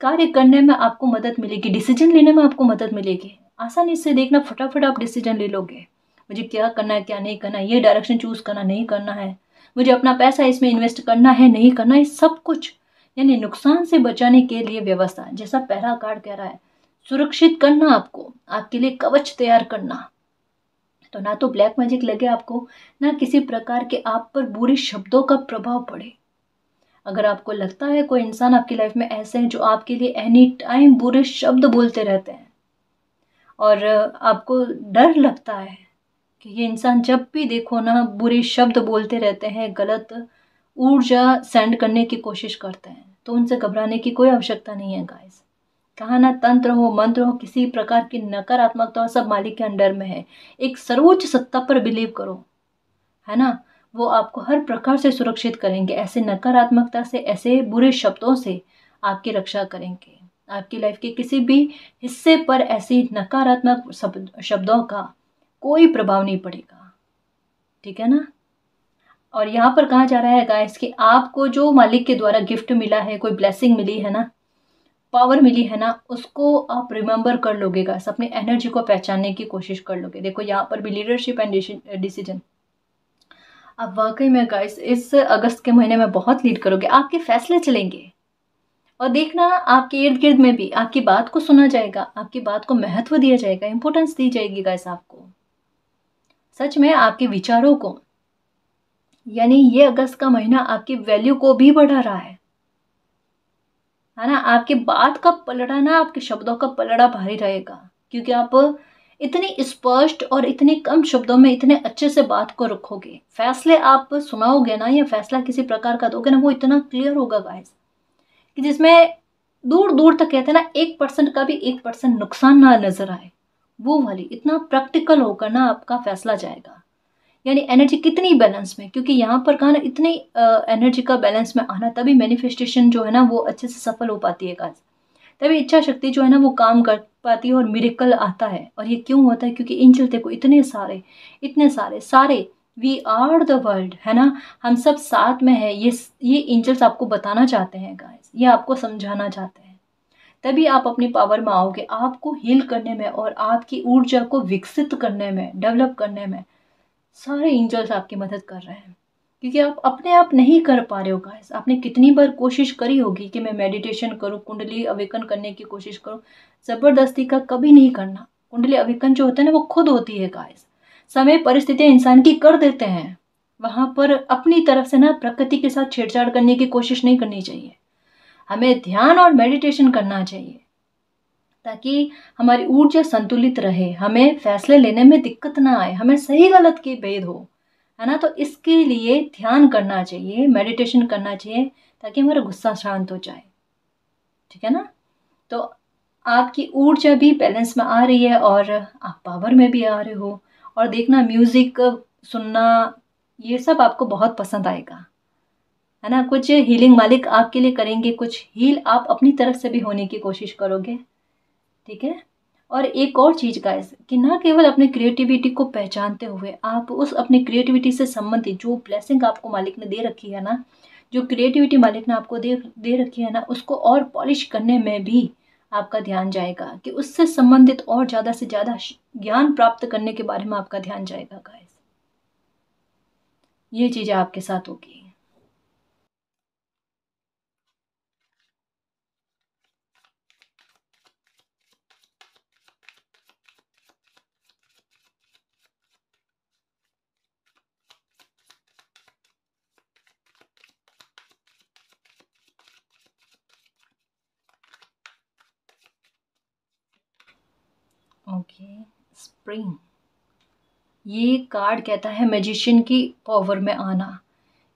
कार्य करने में आपको मदद मिलेगी डिसीज़न लेने में आपको मदद मिलेगी। आसानी से देखना, फटाफट आप डिसीज़न ले लोगे। मुझे क्या करना है, क्या नहीं करना है, ये डायरेक्शन चूज़ करना, नहीं करना है। मुझे अपना पैसा इसमें इन्वेस्ट करना है, नहीं करना है सब कुछ, यानी नुकसान से बचाने के लिए व्यवस्था जैसा पहला कार्ड कह रहा है, सुरक्षित करना आपको, आपके लिए कवच तैयार करना। तो ना तो ब्लैक मैजिक लगे आपको, ना किसी प्रकार के आप पर बुरे शब्दों का प्रभाव पड़े। अगर आपको लगता है कोई इंसान आपकी लाइफ में ऐसे हैं जो आपके लिए एनी टाइम बुरे शब्द बोलते रहते हैं, और आपको डर लगता है कि ये इंसान जब भी देखो ना, बुरे शब्द बोलते रहते हैं, गलत ऊर्जा सेंड करने की कोशिश करते हैं तो उनसे घबराने की कोई आवश्यकता नहीं है गाइस कहा ना तंत्र हो, मंत्र हो, किसी प्रकार की नकारात्मकता सब मालिक के अंडर में है। एक सर्वोच्च सत्ता पर बिलीव करो, है ना? वो आपको हर प्रकार से सुरक्षित करेंगे, ऐसे नकारात्मकता से, ऐसे बुरे शब्दों से आपकी रक्षा करेंगे। आपकी लाइफ के किसी भी हिस्से पर ऐसी नकारात्मक शब्दों का कोई प्रभाव नहीं पड़ेगा। ठीक है ना? और यहाँ पर कहा जा रहा है गाइस कि आपको जो मालिक के द्वारा गिफ्ट मिला है, कोई ब्लेसिंग मिली है ना पावर मिली है ना, उसको आप रिमेंबर कर लोगे गाइस अपनी एनर्जी को पहचानने की कोशिश कर लोगे। देखो, यहाँ पर भी लीडरशिप एंड डिसीज़न आप वाकई में गाइस इस अगस्त के महीने में बहुत लीड करोगे, आपके फैसले चलेंगे। और देखना, आपके इर्द गिर्द में भी आपकी बात को सुना जाएगा, आपकी बात को महत्व दिया जाएगा इंपॉर्टेंस दी जाएगी गाइस आपको। सच में आपके विचारों को, यानी ये अगस्त का महीना आपकी वैल्यू को भी बढ़ा रहा है। है ना? आपकी बात का पलड़ा ना, आपके शब्दों का पलड़ा भारी रहेगा, क्योंकि आप इतनी स्पष्ट और इतने कम शब्दों में इतने अच्छे से बात को रखोगे। फैसले आप सुनाओगे ना, या फैसला किसी प्रकार का दोगे ना, वो इतना क्लियर होगा गाइस कि जिसमें दूर दूर तक कहते हैं ना, एक परसेंट का भी एक परसेंट नुकसान ना नज़र आए। वो वाली, इतना प्रैक्टिकल होकर ना आपका फैसला जाएगा। यानी एनर्जी कितनी बैलेंस में, क्योंकि यहाँ पर कहा ना, इतनी एनर्जी का बैलेंस में आना, तभी मैनिफेस्टेशन जो है ना, वो अच्छे से सफल हो पाती है काज तभी इच्छा शक्ति जो है ना, वो काम कर पाती है और मिरेकल आता है। और ये क्यों होता है? क्योंकि इन चलते को इतने सारे इतने सारे सारे वी आर द वर्ल्ड है ना? हम सब साथ में है। ये ये एंजल्स आपको बताना चाहते हैं गाइस ये आपको समझाना चाहते हैं। तभी आप अपनी पावर में आओगे। आपको हील करने में और आपकी ऊर्जा को विकसित करने में डेवलप करने में सारे एंजल्स आपकी मदद कर रहे हैं। क्योंकि आप अपने आप नहीं कर पा रहे हो गाइस आपने कितनी बार कोशिश करी होगी कि मैं मेडिटेशन करूँ, कुंडली अवेकन करने की कोशिश करूँ? ज़बरदस्ती का कभी नहीं करना. कुंडली अवेकन जो होता है ना, वो खुद होती है गाइस समय, परिस्थितियाँ इंसान की कर देते हैं. वहाँ पर अपनी तरफ़ से ना प्रकृति के साथ छेड़छाड़ करने की कोशिश नहीं करनी चाहिए. हमें ध्यान और मेडिटेशन करना चाहिए, ताकि हमारी ऊर्जा संतुलित रहे, हमें फैसले लेने में दिक्कत ना आए, हमें सही गलत की भेद हो. है ना? तो इसके लिए ध्यान करना चाहिए मेडिटेशन करना चाहिए, ताकि हमारा गुस्सा शांत हो जाए। ठीक है ना? तो आपकी ऊर्जा भी बैलेंस में आ रही है और आप पावर में भी आ रहे हो। और देखना म्यूज़िक सुनना, ये सब आपको बहुत पसंद आएगा। है ना? कुछ हीलिंग मालिक आपके लिए करेंगे, कुछ हील आप अपनी तरफ़ से भी होने की कोशिश करोगे। ठीक है? और एक और चीज़ का कि ना केवल अपने क्रिएटिविटी को पहचानते हुए आप उस अपने क्रिएटिविटी से संबंधित जो ब्लेसिंग आपको मालिक ने दे रखी है ना, जो क्रिएटिविटी मालिक ने आपको दे दे रखी है ना, उसको और पॉलिश करने में भी आपका ध्यान जाएगा, कि उससे संबंधित और ज़्यादा से ज़्यादा ज्ञान प्राप्त करने के बारे में आपका ध्यान जाएगा गाइस ये चीज़ें आपके साथ होगी। ओके स्प्रिंग ये कार्ड कहता है मैजिशियन की पावर में आना,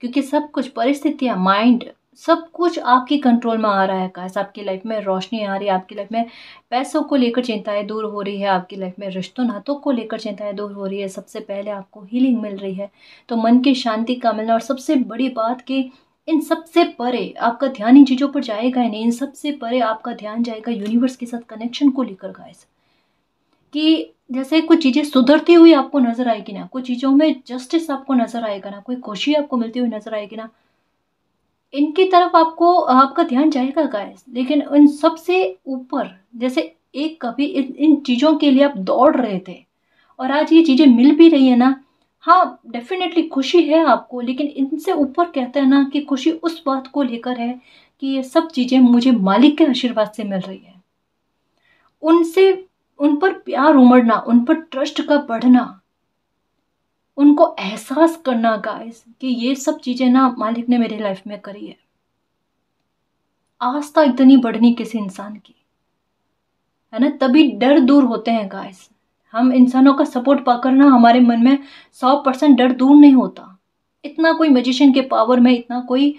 क्योंकि सब कुछ परिस्थितियाँ माइंड सब कुछ आपकी कंट्रोल में आ रहा है काश आपकी लाइफ में रोशनी आ रही है, आपकी लाइफ में पैसों को लेकर चिंताएँ दूर हो रही है, आपकी लाइफ में रिश्तों, नातों को लेकर चिंताएँ दूर हो रही है। सबसे पहले आपको हीलिंग मिल रही है तो मन की शांति का मिलना और सबसे बड़ी बात कि इन सबसे परे आपका ध्यान इन चीज़ों पर जाएगा ही नहीं, इन सबसे परे आपका ध्यान जाएगा यूनिवर्स के साथ कनेक्शन को लेकर गाइस कि जैसे कुछ चीज़ें सुधरती हुई आपको नज़र आएगी ना, कुछ चीज़ों में जस्टिस आपको नज़र आएगा ना, कोई खुशी आपको मिलती हुई नज़र आएगी ना, इनकी तरफ़ आपको, आपका ध्यान जाएगा गाइस लेकिन उन सबसे ऊपर, जैसे एक कभी इन इन चीज़ों के लिए आप दौड़ रहे थे, और आज ये चीज़ें मिल भी रही है ना हाँ डेफिनेटली खुशी है आपको, लेकिन इनसे ऊपर कहते हैं ना कि खुशी उस बात को लेकर है कि ये सब चीज़ें मुझे मालिक के आशीर्वाद से मिल रही है। उनसे उन पर प्यार उमड़ना, उन पर ट्रस्ट का बढ़ना, उनको एहसास करना गाइस कि ये सब चीज़ें ना मालिक ने मेरी लाइफ में करी है। आस्था इतनी बढ़नी किसी इंसान की, है ना? तभी डर दूर होते हैं गाइस हम इंसानों का सपोर्ट पाकर ना हमारे मन में सौ परसेंट डर दूर नहीं होता। इतना कोई मजिशियन के पावर में, इतना कोई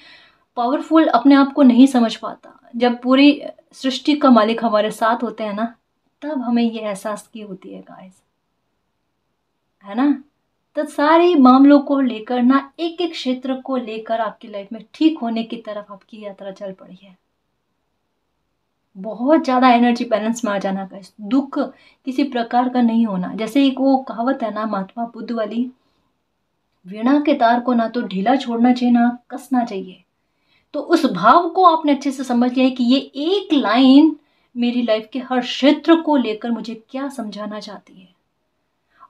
पावरफुल अपने आप को नहीं समझ पाता। जब पूरी सृष्टि का मालिक हमारे साथ होते हैं ना तब हमें ये एहसास की होती है गाइस है ना? तो सारे मामलों को लेकर ना एक एक क्षेत्र को लेकर आपकी लाइफ में ठीक होने की तरफ़ आपकी यात्रा चल पड़ी है। बहुत ज़्यादा एनर्जी बैलेंस में आ जाना का दुख किसी प्रकार का नहीं होना। जैसे एक वो कहावत है ना, महात्मा बुद्ध वाली, वीणा के तार को ना तो ढीला छोड़ना चाहिए, ना कसना चाहिए। तो उस भाव को आपने अच्छे से समझ लिया कि ये एक लाइन मेरी लाइफ के हर क्षेत्र को लेकर मुझे क्या समझाना चाहती है?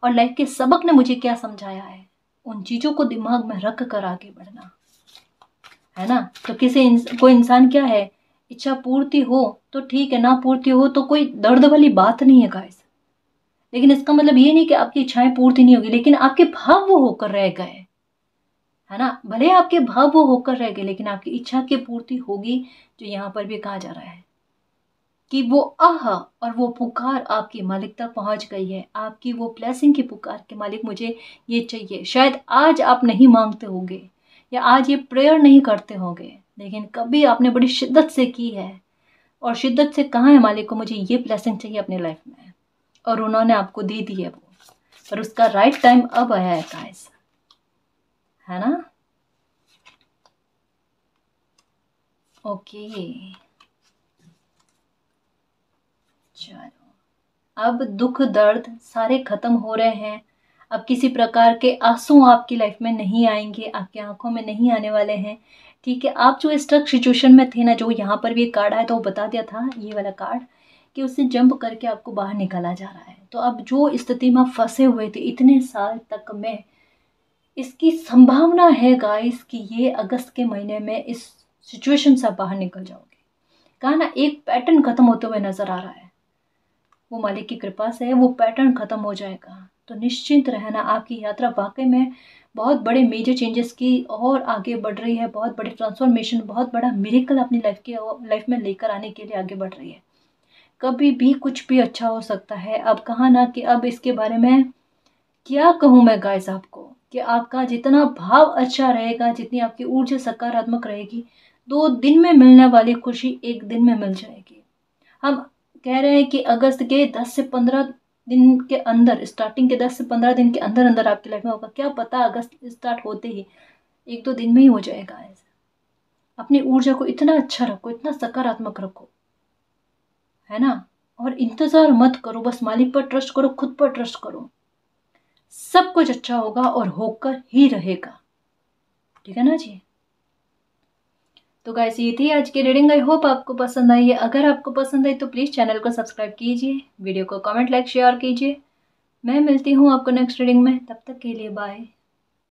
और लाइफ के सबक ने मुझे क्या समझाया है? उन चीज़ों को दिमाग में रख कर आगे बढ़ना। है ना? तो किसी इंस, कोई इंसान क्या है? इच्छा पूर्ति हो तो ठीक है ना पूर्ति हो तो कोई दर्द वाली बात नहीं है गाइस लेकिन इसका मतलब ये नहीं कि आपकी इच्छाएँ पूर्ति नहीं होगी लेकिन आपके भाव वो होकर रह गए। है ना? भले आपके भाव वो होकर रह गए लेकिन आपकी इच्छा की पूर्ति होगी जो यहाँ पर भी कहा जा रहा है। कि वो आह और वो पुकार आपकी मालिक तक पहुँच गई है। आपकी वो ब्लेसिंग की पुकार के मालिक मुझे ये चाहिए। शायद आज आप नहीं मांगते होंगे या आज ये प्रेयर नहीं करते होंगे, लेकिन कभी आपने बड़ी शिद्दत से की है। और शिद्दत से कहा है मालिक को मुझे ये ब्लेसिंग चाहिए अपने लाइफ में? और उन्होंने आपको दे दी है वो। पर उसका राइट टाइम अब आया है गाइस है ना? ओके चलो अब दुख, दर्द सारे ख़त्म हो रहे हैं। अब किसी प्रकार के आँसू आपकी लाइफ में नहीं आएँगे, आपकी आँखों में नहीं आने वाले हैं। ठीक है, आप जो स्ट्रक सिचुएशन में थे ना, जो यहाँ पर भी एक कार्ड आया था, वो बता दिया था, ये वाला कार्ड कि उससे जंप करके आपको बाहर निकाला जा रहा है। तो अब जो स्थिति में फंसे हुए थे, इतने साल तक में, इसकी संभावना है गाइस कि ये अगस्त के महीने में इस सिचुएशन से बाहर निकल जाओगे। कहा ना, एक पैटर्न खत्म होते हुए नज़र आ रहा है। वो मालिक की कृपा से वो पैटर्न ख़त्म हो जाएगा। तो निश्चिंत रहना आपकी यात्रा वाकई में बहुत बड़े मेजर चेंजेस की और आगे बढ़ रही है। बहुत बड़ी ट्रांसफॉर्मेशन बहुत बड़ा मेरिकल अपनी लाइफ के लाइफ में लेकर आने के लिए आगे बढ़ रही है। कभी भी कुछ भी अच्छा हो सकता है। अब कहा ना कि अब इसके बारे में क्या कहूँ मैं गाइस आपको? कि आपका जितना भाव अच्छा रहेगा, जितनी आपकी ऊर्जा सकारात्मक रहेगी, दो दिन में मिलने वाली खुशी एक दिन में मिल जाएगी। हम कह रहे हैं कि अगस्त के 10 से 15 दिन के अंदर स्टार्टिंग के 10 से 15 दिन के अंदर अंदर आपकी लाइफ में होगा। क्या पता अगस्त स्टार्ट होते ही एक दो दिन में ही हो जाएगा ऐसा। अपनी ऊर्जा को इतना अच्छा रखो, इतना सकारात्मक रखो, है ना? और इंतज़ार मत करो, बस मालिक पर ट्रस्ट करो, खुद पर ट्रस्ट करो। सब कुछ अच्छा होगा और होकर ही रहेगा। ठीक है ना जी? तो गाइस ये थी आज की रीडिंग आई होप आपको पसंद आई है। अगर आपको पसंद आई तो प्लीज़ चैनल को सब्सक्राइब कीजिए। वीडियो को कमेंट लाइक शेयर कीजिए। मैं मिलती हूँ आपको नेक्स्ट रीडिंग में। तब तक के लिए बाय